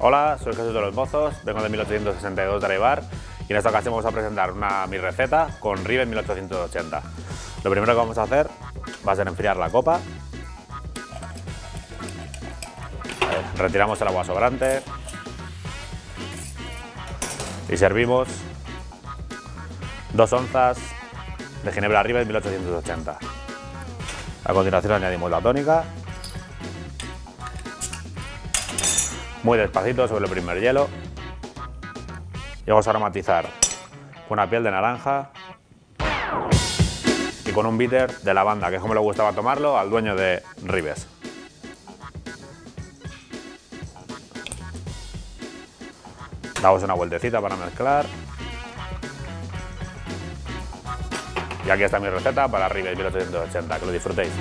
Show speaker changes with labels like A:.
A: Hola, soy Jesús de los Mozos, vengo de 1862 de Areibar y en esta ocasión vamos a presentar una, mi receta con Ribe 1880. Lo primero que vamos a hacer va a ser enfriar la copa. retiramos el agua sobrante y servimos dos onzas de ginebra Ribe 1880. A continuación añadimos la tónica muy despacito sobre el primer hielo. Y vamos a aromatizar con una piel de naranja y con un bitter de lavanda, que es como le gustaba tomarlo al dueño de Ribes. Damos una vueltecita para mezclar. Y aquí está mi receta para Ribes 1880, que lo disfrutéis.